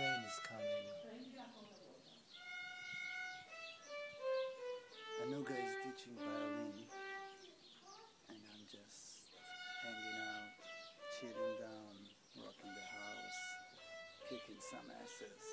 is coming. Anuga is teaching violin, and I'm just hanging out, chilling down, rocking the house, kicking some asses.